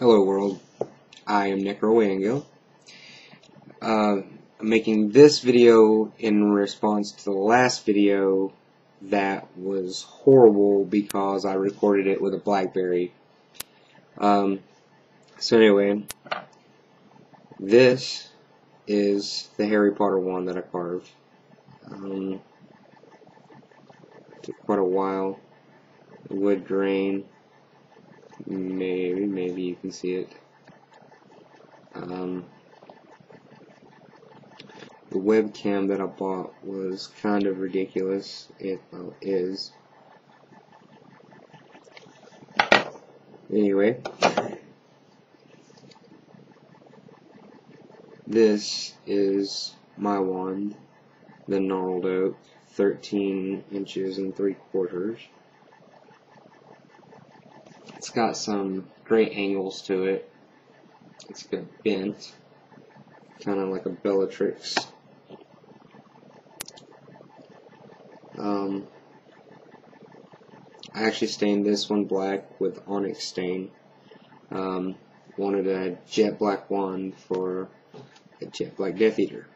Hello world, I am Necrowango. Uh, I'm making this video in response to the last video that was horrible because I recorded it with a Blackberry. Um, so anyway, this is the Harry Potter one that I carved. Um, took quite a while. Wood grain maybe, maybe you can see it. Um, the webcam that I bought was kind of ridiculous. It well, is. Anyway, this is my wand, the gnarled oak, 13 inches and 3 quarters. It's got some great angles to it. It's got bent, kind of like a Bellatrix. Um, I actually stained this one black with onyx stain. Um, wanted a jet black wand for a jet black Death Eater.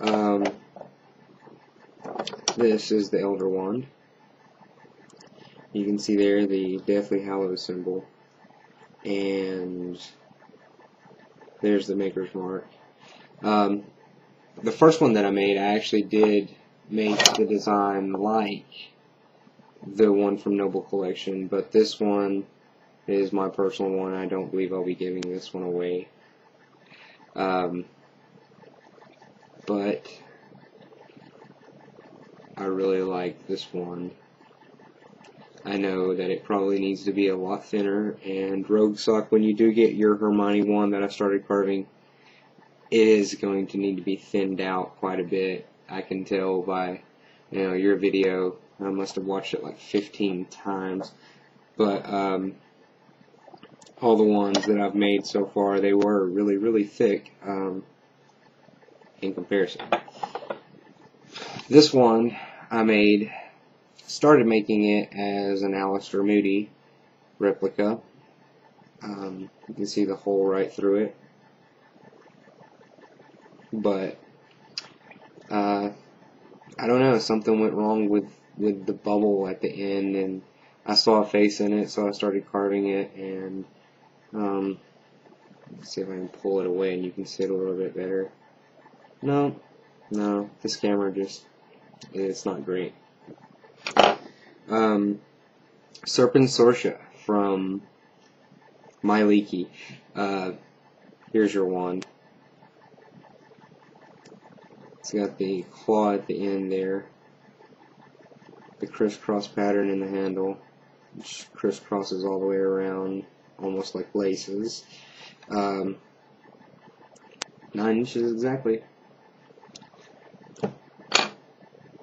Um, this is the Elder Wand. You can see there the Deathly Hallows symbol. And there's the maker's mark. Um, the first one that I made, I actually did make the design like the one from Noble Collection, but this one is my personal one. I don't believe I'll be giving this one away. Um, but I really like this one. I know that it probably needs to be a lot thinner, and Rogue Sock, when you do get your Hermione one that I started carving, it is going to need to be thinned out quite a bit. I can tell by, you know, your video. I must have watched it like 15 times, but um, all the ones that I've made so far, they were really, really thick um, in comparison. This one I made started making it as an Alastor Moody replica. Um, you can see the hole right through it. But, uh, I don't know, something went wrong with, with the bubble at the end, and I saw a face in it, so I started carving it, and, um, see if I can pull it away and you can see it a little bit better. No, no, this camera just, it's not great um, Serpent from My Leaky. Uh, here's your wand. It's got the claw at the end there. The crisscross pattern in the handle, which crisscrosses all the way around, almost like laces. Um, nine inches exactly.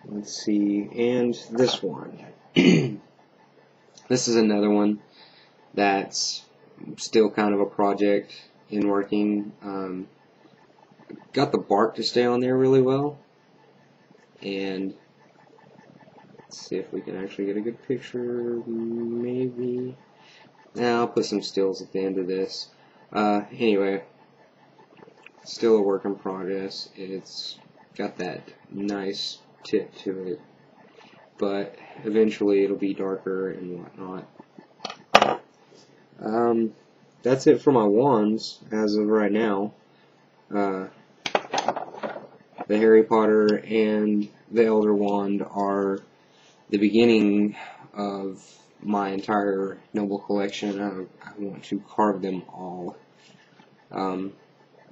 Let's see, and this one. this is another one that's still kind of a project in working. Um, got the bark to stay on there really well. And let's see if we can actually get a good picture. Maybe. Now I'll put some stills at the end of this. Uh, anyway, still a work in progress. It's got that nice tip to it but eventually it'll be darker and whatnot. Um, that's it for my wands as of right now. Uh, the Harry Potter and the Elder Wand are the beginning of my entire Noble collection. I, I want to carve them all. Um,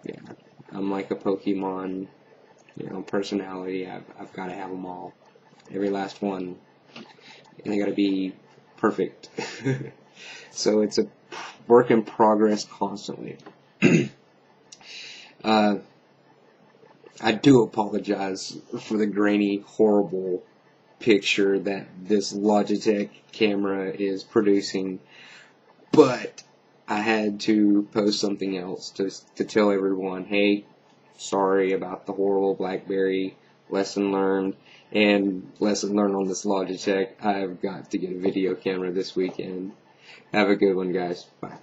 yeah, I'm like a Pokemon, you know, personality. I've, I've got to have them all every last one, and they got to be perfect. so it's a work in progress constantly. uh, I do apologize for the grainy, horrible picture that this Logitech camera is producing, but I had to post something else to to tell everyone, hey, sorry about the horrible BlackBerry lesson learned. And lesson learned on this Logitech, I've got to get a video camera this weekend. Have a good one, guys. Bye.